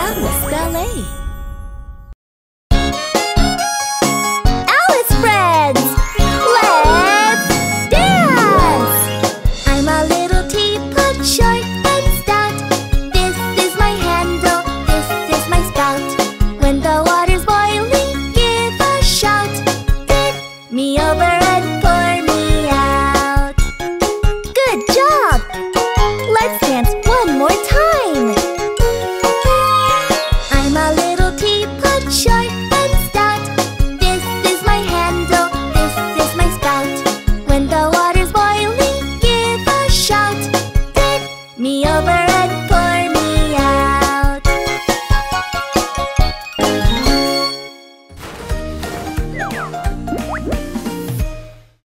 Alice Ballet. Alice friends, let's dance! I'm a little teapot short and stout. This is my handle, this is my spout. When the water's boiling, give a shout. Tip me over summer